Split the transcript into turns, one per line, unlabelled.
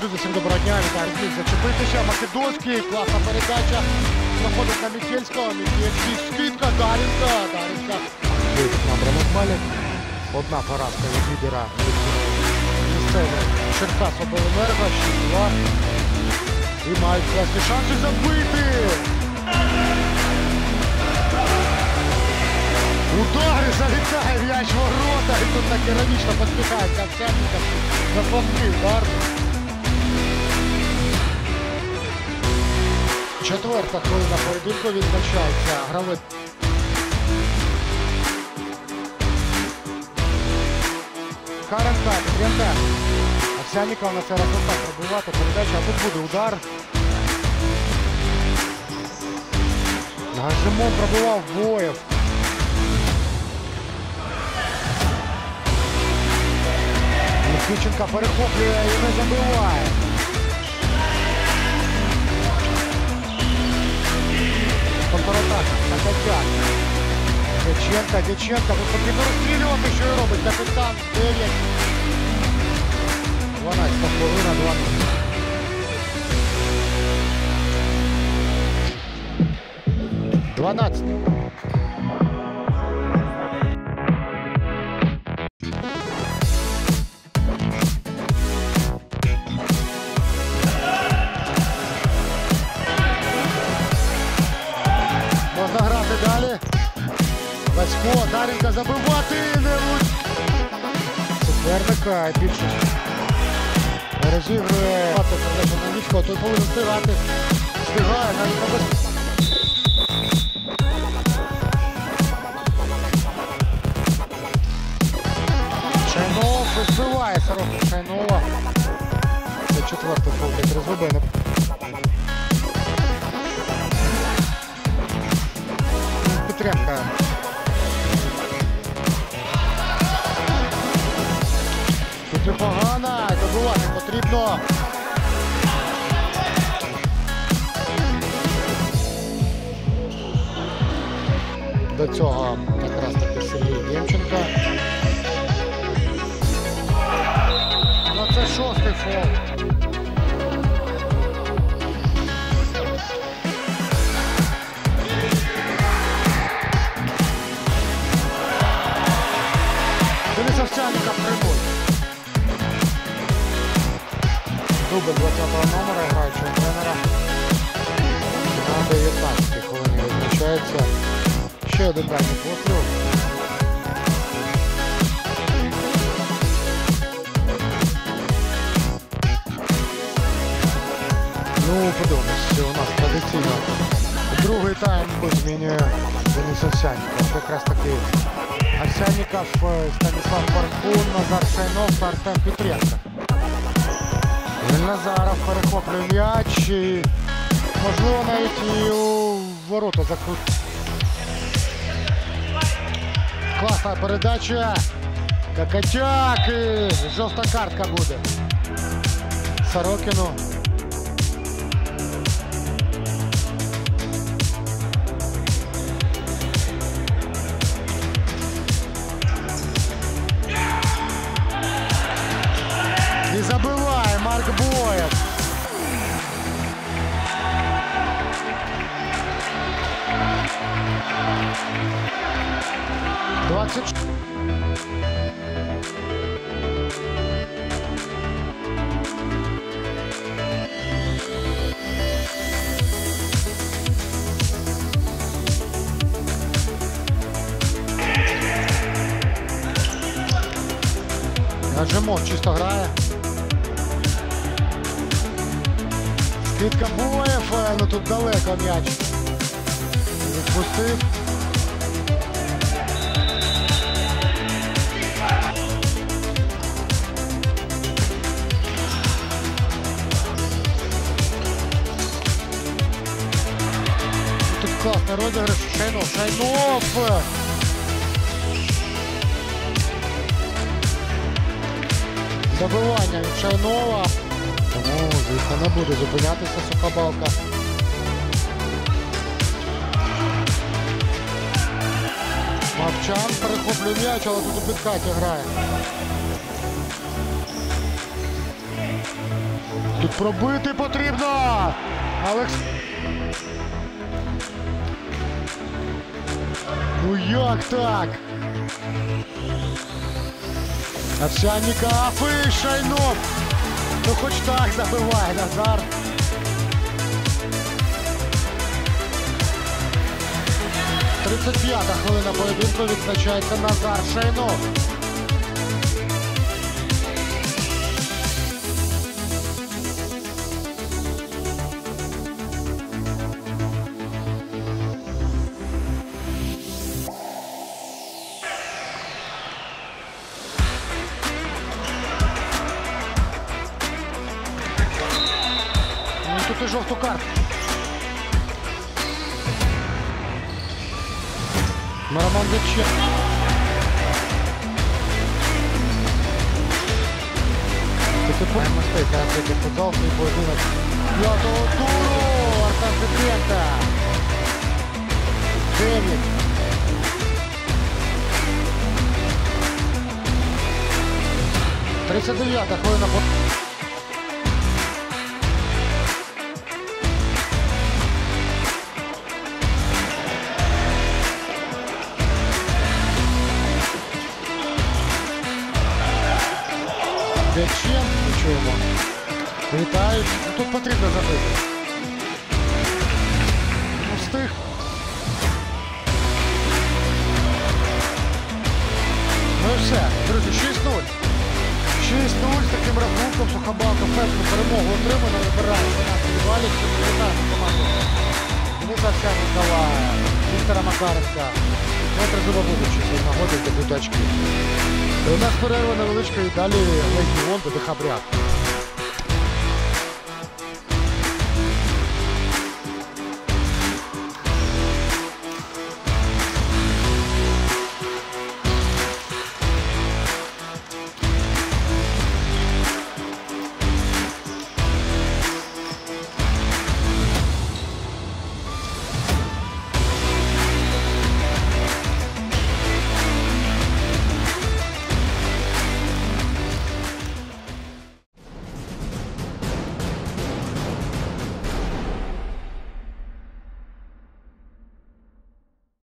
доброго дня, вітаю всіх. Зачепитися, Македонський, класна передача. Проходить на Мікельського, Мікельський, скидка, Дарінка, Дарінка. Вийдуть на Брамосмалі. Одна поразка від лідера місцевого Черкас Обленерго, 6-2. І мають класні шанси забити. Удари залітає м'яч ворота. І тут так іронічно посміхається Овсянников. Заплатив удар. Четверта хвилина поєдинку відзначається. Гравець. Каренка, Петренка. Овсянников на цей отак пробивати передача, а тут буде удар. Нажимом пробивав Боєв. Микиченка перехоплює і не забиває. Контратака, Накатяк. Дяченка, Дяченка, тут потрібно розстрілювати, що і робить капітан 9. 12 хвилина, 2 12. Васько, Даренка забивати не влучить. Суперника більшість. Передачу на Вічко, той повинен встигати. Встигає навіть на без... Шайнов збиває Сороку Шайнова. Це четвертий фол для Тризубина. До цього якраз таки Сергій Ємченко. Ну це шостий фол. Денис Овсянников прибуль. Дубль 20-го номера граючого тренера. На 19 хвилині відзначається. Ще один дальній постріл. Ну, подивимось, у нас традиційно другий тайм змінює Денис Овсянников. Якраз таки Овсянников, е, Станіслав Паркун, Назар Шайнов та Артем Петренко. Назаров перехоплює м'яч і можливо навіть і у ворота закрут. класна передача. Кокотяк и жовта картка буде. Сорокіну. І забиває Марк Бу. 20. Аджимон чисто грає. Скидка Буєв, але тут далеко м'яч. Відпустив. Класний розіграш. Шайнов. Шайнов! Забивання від Шайнова. Тому, звісно, не буде зупинятися сухобалка. Мовчан перехоплює м'яч, але тут у підкаті грає. Тут пробити потрібно. Алекс. Ну як так? Овсянника Афи Шайнов. Ну хоч так забиває Назар. Тридцять п'ята хвилина поєдинку відзначається Назар Шайнов. і жовту карту. Марамон Дече. Це маємо стейк, а це футбол, свій поєдинок. П'ятого туру Артем Петренко. Дев'ять. Тридцять дев'ята хвилина. Чуємо. Вітають. Тут потрібно забити. Ну, встиг. Ну і все. Друзі, 6-0. 6-0 з таким рахунком Сухобалка першу перемогу отримано, вибирає 12 балів. Вітаємо команду. Дениса Овсянникова, Віктора Макаренка. Дмитра Зубовича нагоди здобути очки. У нас перерва невеличка і далі Легіон до Дехабряк.